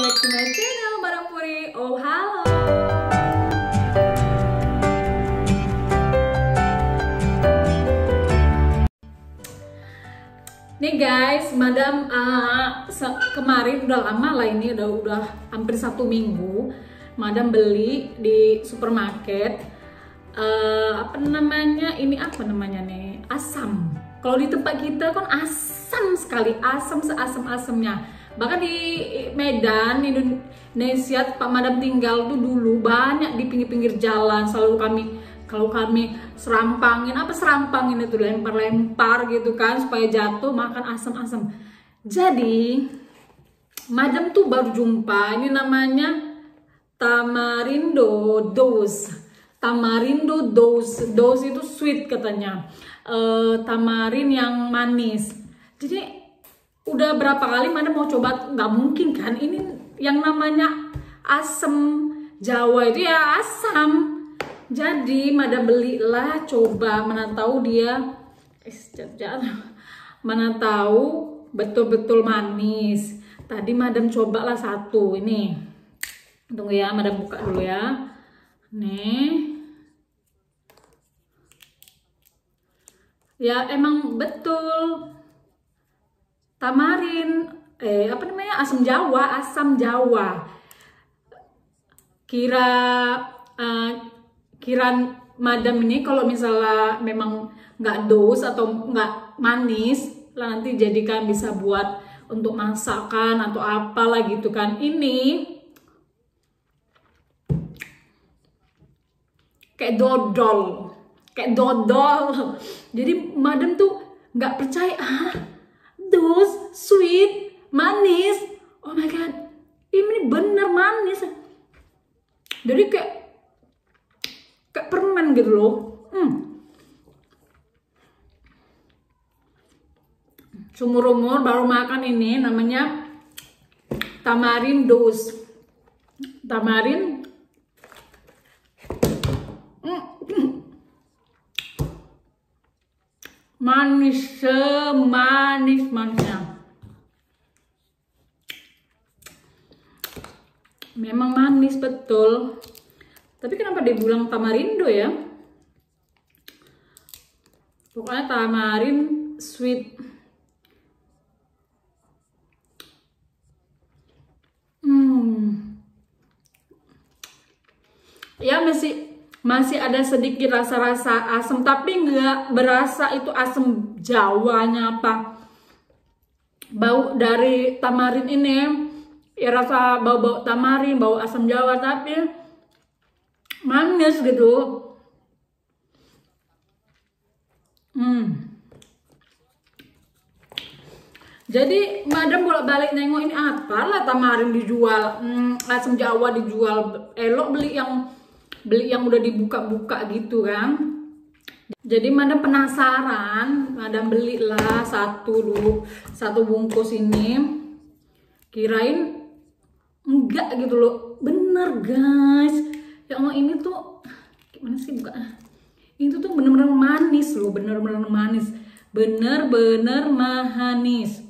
back to my channel Barang Puri. Oh halo. Nih guys, madam uh, kemarin udah lama lah ini udah udah hampir satu minggu madam beli di supermarket uh, apa namanya ini apa namanya nih asam. Kalau di tempat kita kan asam sekali asam seasam asamnya bahkan di Medan Indonesia Pak Madam tinggal tuh dulu banyak di pinggir-pinggir jalan selalu kami kalau kami serampangin apa serampangin itu lempar-lempar gitu kan supaya jatuh makan asam-asam. Jadi Madam tuh baru jumpa ini namanya tamarindo dose tamarindo dose dose itu sweet katanya. Uh, tamarin yang manis. Jadi udah berapa kali mana mau coba? Nggak mungkin kan? Ini yang namanya asam Jawa itu ya asam. Jadi mada belilah coba. Mana tahu dia eh, mana tahu betul-betul manis. Tadi madam cobalah satu ini. Tunggu ya madam buka dulu ya. Nih. Ya emang betul tamarin eh apa namanya? Asam jawa asam jawa. Kira uh, kira madam ini kalau misalnya memang nggak dos atau nggak manis lah nanti jadikan bisa buat untuk masakan atau apalah gitu kan. Ini kayak dodol kayak dodol. Jadi madam tuh nggak percaya ah dos sweet manis. Oh my god. Ini bener manis. Jadi kayak kayak permen gitu loh. Hmm. sumur umur baru makan ini namanya tamarin dos tamarin manis semanis manisnya memang manis betul. Tapi kenapa dibilang tamarindo ya? Pokoknya tamarin sweet. Hmm. Ya masih masih ada sedikit rasa-rasa asam tapi nggak berasa itu asam jawanya apa bau dari tamarin ini ya rasa bau-bau tamarin bau asam jawa tapi manis gitu. Hmm. Jadi madam bolak-balik nengok ini apa lah tamarin dijual. Hmm, asam jawa dijual elok beli yang beli yang udah dibuka-buka gitu kan. Jadi madam penasaran madam belilah satu dulu satu bungkus ini. Kirain enggak gitu loh. Bener guys. Ya Allah ini tuh gimana sih buka? Itu tuh bener-bener manis loh bener-bener manis. Bener-bener manis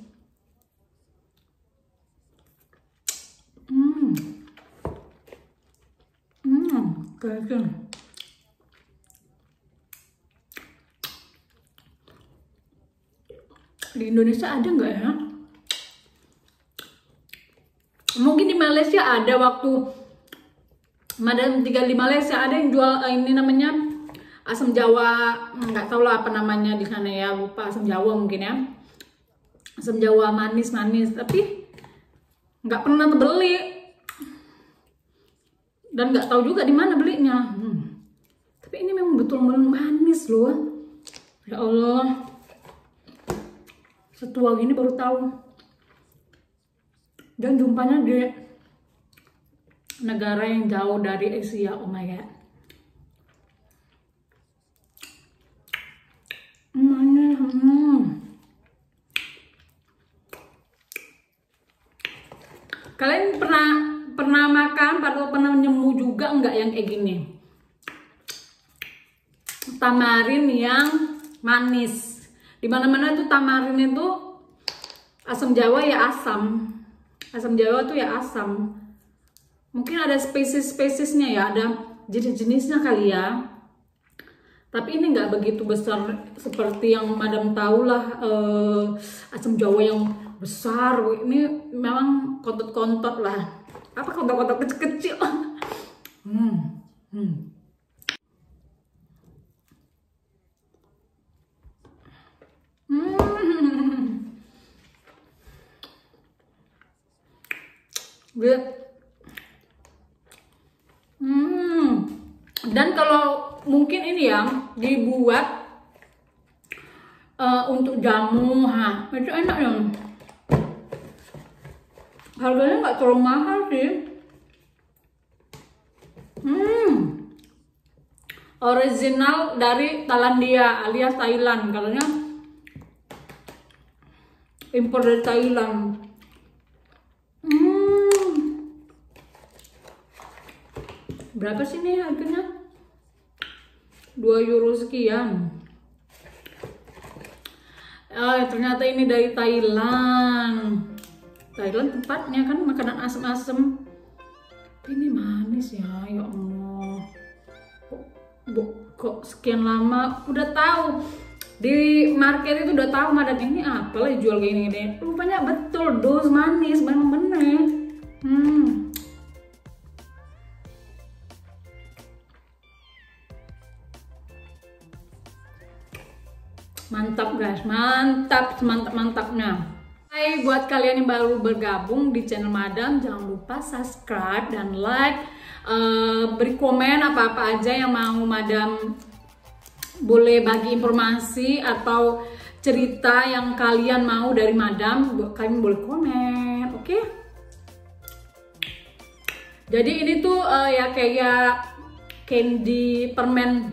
Di Indonesia ada nggak ya? Mungkin di Malaysia ada waktu Madam tinggal di Malaysia ada yang jual eh, ini namanya asam Jawa nggak tahu lah apa namanya di sana ya lupa asam Jawa mungkin ya. Asam Jawa manis-manis tapi nggak pernah beli dan nggak tahu juga di mana belinya. Hmm. tapi ini memang betul-betul manis loh. Ya Allah. Setua gini baru tahu. Dan jumpanya di negara yang jauh dari Asia oh my god. Manis hmm. kalian pernah pernah makan atau pernah nyemu juga enggak yang kayak gini. Tamarin yang manis. Di mana-mana itu tamarin itu asam jawa ya asam. Asam jawa tuh ya asam. Mungkin ada spesies-spesiesnya ya ada jenis-jenisnya kali ya. Tapi ini nggak begitu besar seperti yang madam tahu lah eh, asam jawa yang besar. Ini memang kontot-kontot lah apa kontot-kontot kecil-kecil hmm. Hmm. Hmm. Hmm. Dan kalau mungkin ini ya dibuat uh, untuk jamu, ha, itu enak ya. Harganya nggak terlalu mahal sih. Hmm. Original dari Thailandia alias Thailand katanya impor dari Thailand. Hmm. Berapa sih nih harganya? 2 euro sekian. Eh, ternyata ini dari Thailand. Thailand tempatnya kan makanan asam-asam. Ini manis ya, ya Allah. Kok, kok, sekian lama udah tahu di market itu udah tahu madan ini apa lah jual kayak gini rupanya betul dos manis bener-bener hmm. mantap guys mantap mantap mantapnya Hai buat kalian yang baru bergabung di channel Madam jangan lupa subscribe dan like uh, beri komen apa-apa aja yang mau Madam boleh bagi informasi atau cerita yang kalian mau dari madam kalian boleh komen oke okay? jadi ini tuh uh, ya kayak candy permen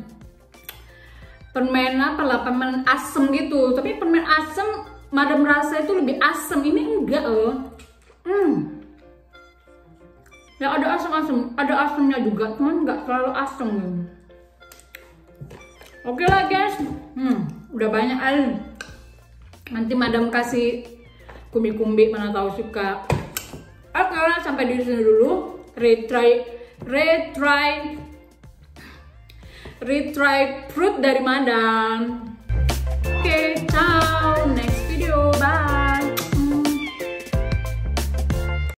permen apa lah permen asem gitu tapi permen asem madam rasa itu lebih asem ini enggak loh hmm ya ada asam-asam ada asamnya juga cuman nggak terlalu asam. Oke lah guys, hmm, udah banyak air. Nanti madam kasih kumbi-kumbi mana tahu suka. Oke lah, sampai di sini dulu. Retry, retry, retry fruit dari madam. Oke, ciao. Next Bye.